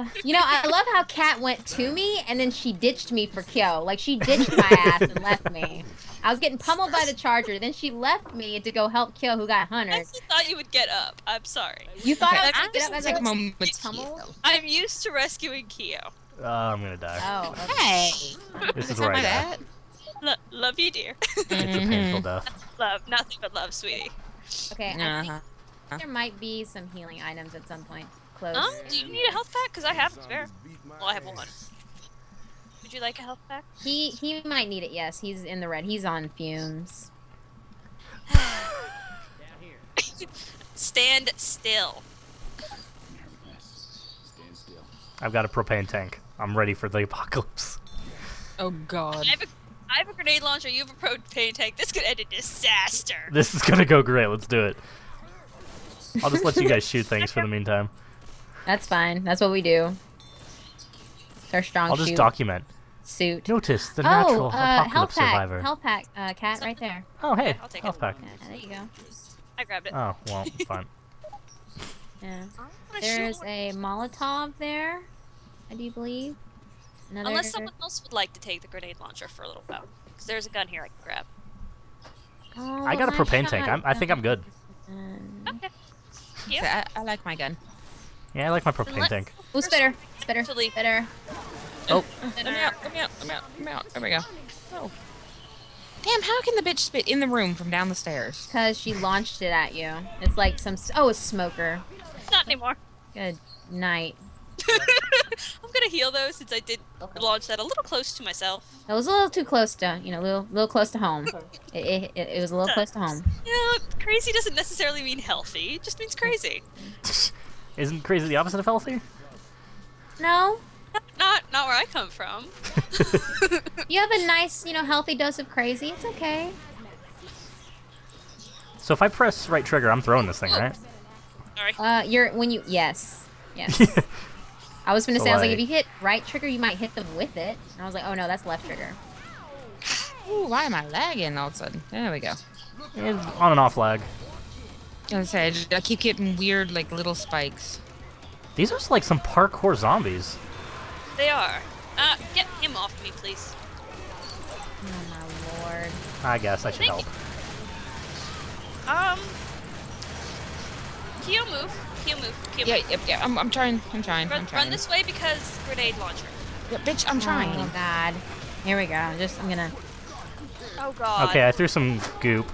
Uh, you know, I love how Kat went to me and then she ditched me for Kyo. Like she ditched my ass and left me. I was getting pummeled by the charger. Then she left me to go help Kyo, who got I actually thought you would get up. I'm sorry. You thought Okay, I was gonna get up as take I a was moment pummeled? I'm used to rescuing Kyo. Oh, I'm gonna die. Oh, okay. Hey, This is it's where not I my die. Lo- love you, dear. It's a painful death. love, nothing but love, sweetie. Okay, I think Uh-huh. there might be some healing items at some point. Close. Um, do you need a health pack? Because I have a spare. Well, I have one. Would you like a health pack? He he might need it. Yes, he's in the red. He's on fumes. Stand still. I've got a propane tank. I'm ready for the apocalypse. Oh God. I have a, I have a grenade launcher. You have a propane tank. This could end in disaster. This is gonna go great. Let's do it. I'll just let you guys shoot things for the meantime. That's fine. That's what we do. It's our strong I'll just shoot document. suit. Notice the oh, natural uh, health pack. survivor. Health pack. Uh, cat right there. Oh, hey, I'll take health it. pack. Yeah, there you go. I grabbed it. Oh, well, fine. Yeah. I wanna shoot There's a Molotov there. I do believe. Another. Unless someone else would like to take the grenade launcher for a little while. Because there's a gun here I can grab. Oh, I got a my propane tank. I'm, I think I'm good. shotgun. Okay. So Yeah. I, I like my gun. Yeah, I like my propane let- tank. Ooh, spitter. Spitter. Actually- better. Oh, Let me out. Let me out. Let me out. Let me out. There we go. Oh. Damn! How can the bitch spit in the room from down the stairs? Because she launched it at you. It's like some. Oh, a smoker. Not anymore. Good night. I'm gonna heal though since I did launch that a little close to myself. It was a little too close to, you know, a little, little close to home. It, it, it, it was a little close to home. You know, crazy doesn't necessarily mean healthy. It just means crazy. isn't crazy the opposite of healthy? No, Not not where I come from. you have a nice, you know, healthy dose of crazy. It's okay. So if I press right trigger, I'm throwing this thing, right? Sorry. Uh, you're when you yes, yes. I was gonna So say, I was like, if you hit right trigger, you might hit them with it. And I was like, oh no, that's left trigger. Ooh, why am I lagging all of a sudden? There we go. It's on and off lag. I was say, I just- I keep getting weird, like little spikes. These are like some parkour zombies. They are. Uh, get him off me, please. Oh my lord. I guess I should Thank help. Um. Kyo move. Kyo move. Kyo Yeah, move. yep, yeah. I'm, I'm trying. I'm trying. Run, I'm trying. run this way because grenade launcher. Yeah, bitch, I'm trying. Oh god. Here we go. Just I'm gonna. Oh god. Okay, I threw some goop.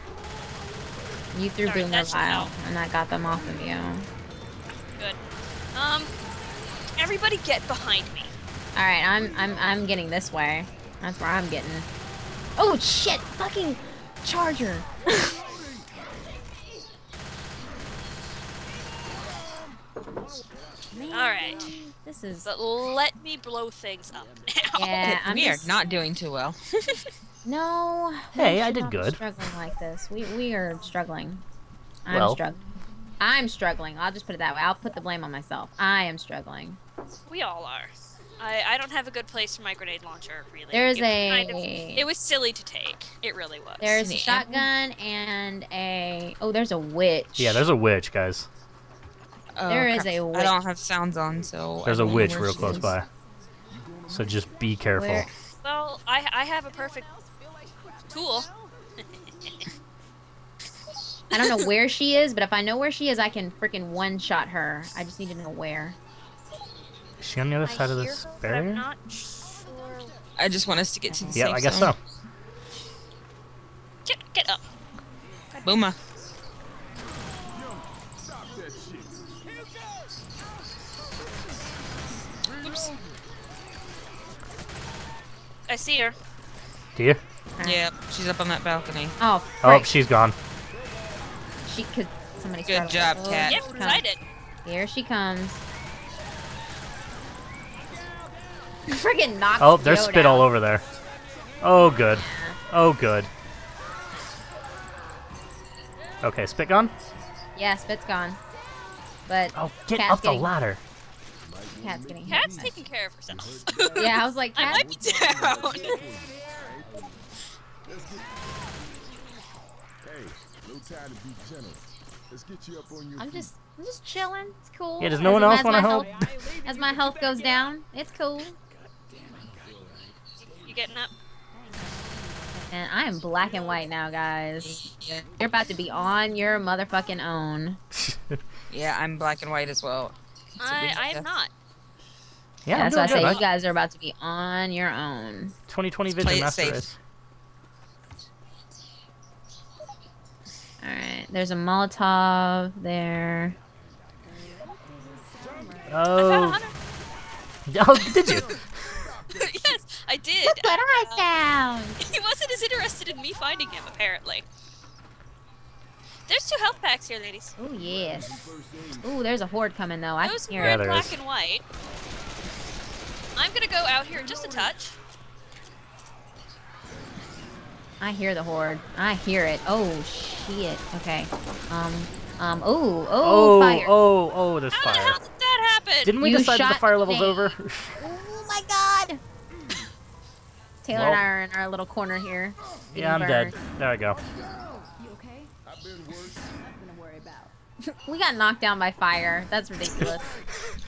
You threw Sorry, boomer that vial, and I got them off of you. Good. Um. Everybody get behind me. All right, I'm I'm I'm getting this way. That's where I'm getting. Oh shit! Fucking charger. Man, All right. This is. But let me blow things up now. Yeah, I'm we are not doing too well. No. Hey, I did good. Struggling like this. We we are struggling. I'm Well. struggling. I'm struggling. I'll just put it that way. I'll put the blame on myself. I am struggling. We all are. I, I don't have a good place for my grenade launcher, really. There's It was kind of- a- it was silly to take. It really was. There's a shotgun and a. Oh, there's a witch. Yeah, there's a witch, guys. Oh, There is crap. a I witch. don't have sounds on, so. There's a witch real close is. by. So just be careful. Where- Well, I I have a perfect tool. I don't know where she is, but if I know where she is, I can freaking one shot her. I just need to know where. Is she on the other I side of this her, barrier? I'm not sure. I just want us to get to the Yeah, safe I guess zone. so. Get get up. Boomer. Oops. I see her. Do you? Yep, she's up on that balcony. Oh, Oh, she's gone. she could. Somebody. Good startled her. job, Oh, Cat. Yep, she I did. Here she comes. Freaking knocked. Oh, there's Joe spit down. all over there. Oh, good. Oh, good. Okay, spit gone? Yeah, spit's gone. But Oh, get Cat's up the ladder. cat's getting hit. Cat's taking care of herself. Yeah, I was like, I might be down. Hey, no time to be gentle. I'm just, I'm just chilling. It's cool. Yeah, does no As- one else as wanna my help? health- As my health goes down, it's cool. You getting up? And I am black and white now, guys. You're about to be on your motherfucking own. yeah, I'm black and white as well. It's a I, I am not. Yeah, I'm that's why I say good. you guys are about to be on your own. 2020 Vision it Master. Race. All right, there's a Molotov there. I found a Oh, oh, did you? yes, I did. Look what I Uh, found. he wasn't as interested in me finding him, apparently. There's two health packs here, ladies. Oh yes. Oh, there's a horde coming though. I Those can who hear are it. there black is. and white. I'm gonna go out here just a touch. I hear the horde. I hear it. Oh shit. Okay. Um. Um. Oh. Oh. Oh, fire. oh, oh, there's fire. How the hell did that happen? Didn't we You decide that the fire level's me. over? Oh my god. Taylor Well- and I are in our little corner here. yeah, I'm getting dead. There I go. You okay? We got knocked down by fire. That's ridiculous.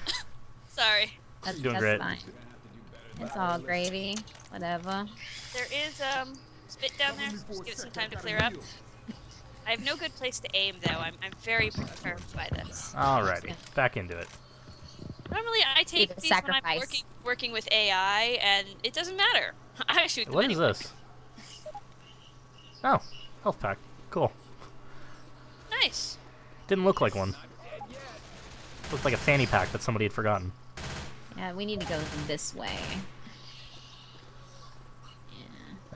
Sorry. That's, Doing that's great. fine. It's all gravy. Whatever. There is um spit down there. Just give it some time to clear up. I have no good place to aim though. I'm I'm very perturbed by this. Alrighty, back into it. Normally I take a these when I'm working working with AI and it doesn't matter. I shoot them What is anyway. this? Oh, health pack. Cool. Nice. Didn't look like one. Looked like a fanny pack that somebody had forgotten. Yeah, we need to go this way.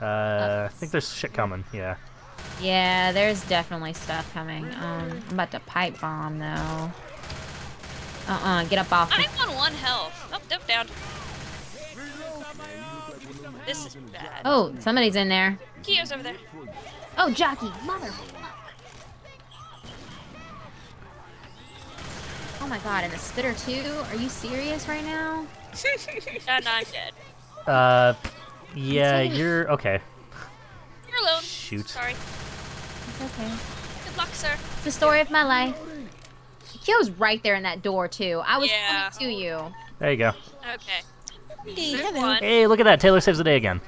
Uh, I think there's shit coming. Yeah. Yeah, there's definitely stuff coming. Um, I'm about to pipe bomb though. Uh-uh, get up off me. I'm on one health. Oh, nope, down. This is bad. Oh, somebody's in there. Kyo's over there. Oh, jockey, mother. Oh my god, and a spitter too? Are you serious right now? and I'm dead. Uh, yeah, you're okay. You're alone. Shoot. Sorry. It's okay. Good luck, sir. It's the story of my life. Kyo's right there in that door too. I was Yeah. coming to you. There you go. Okay. Hey, There's hello. one. Hey, look at that. Taylor saves the day again.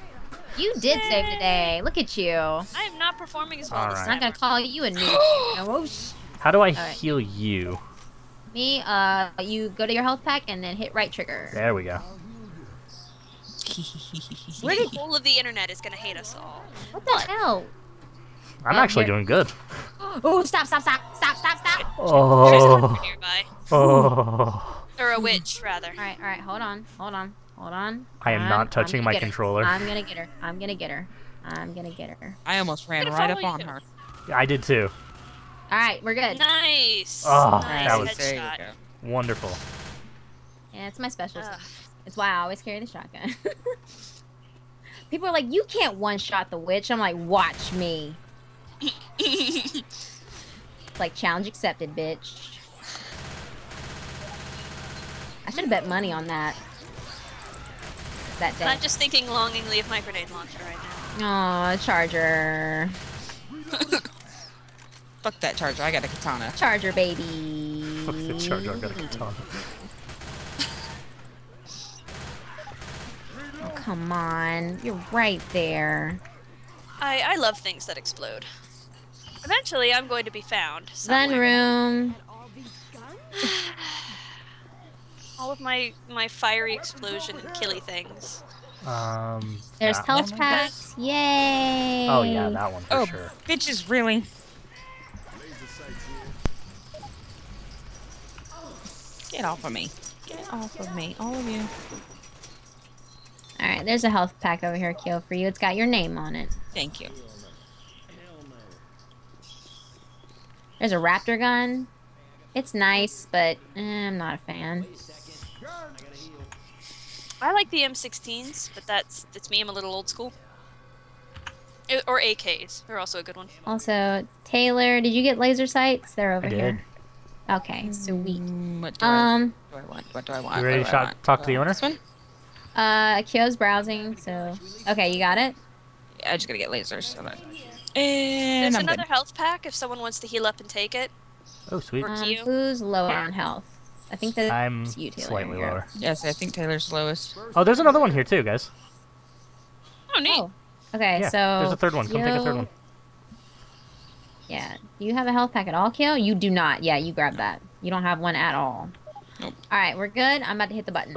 You did save the day. Look at you. I'm not performing as well this Alright. not time. gonna call you a noob. oh, How do I Alright. heal you? Me, uh, you go to your health pack and then hit right trigger. There we go. Where the whole of the internet is gonna hate us all. What the hell? I'm oh, Yeah, actually here- doing good. Oh, stop, stop, stop, stop, stop, stop. Oh. There's a Oh. nearby. Oh. Or a witch, rather. All right, all right, hold on, hold on, hold on. I am I'm- not touching my get her. controller. I'm gonna get her. I'm gonna get her. I'm gonna get her. I almost ran right up on you. her. I did too. All right, we're good. Nice. Oh, nice that was- headshot. Wonderful. Yeah, it's my specialty. Ugh. It's why I always carry the shotgun. People are like, you can't one shot the witch. I'm like, watch me. It's like challenge accepted, bitch. I should have bet money on that. That day. I'm just thinking longingly of my grenade launcher right now. Aw, charger. Fuck that charger. I got a katana. Charger, baby. Fuck the charger. I got a katana. Come on. You're right there. I, I love things that explode. Eventually, I'm going to be found. Gun room. All of my my fiery explosion and killy things. Um. There's that health packs. Yay. Oh yeah, that one for Oh, sure. bitches, really? Get off of me. Get off of me, all of you. All right, there's a health pack over here, Kyo, for you. It's got your name on it. Thank you. There's a raptor gun. It's nice, but eh, I'm not a fan. I like the M16s, but that's that's me. I'm a little old school. Eh, Or AKs. They're also a good one. Also, Taylor, did you get laser sights? They're over I did. here. Okay, sweet. Mm, What do, I, Um, what do I want? What do I want? You ready to I shot, talk to the Uh, owner? This one? Uh, Kyo's browsing, so okay, you got it. I just gotta get lasers. So that... There's I'm another good. health pack if someone wants to heal up and take it. Oh, sweet. Or- Um, you. who's low on health? I think that's I'm you, Taylor. slightly You're lower. Yes, I think Taylor's lowest. Oh, there's another one here too, guys. Oh, neat. Oh. Okay, Yeah, so there's a third one. Come take a third one. Yeah. Do you have a health pack at all, Kyo? You do not. Yeah, you grab that. You don't have one at all. Nope. All right, we're good. I'm about to hit the button.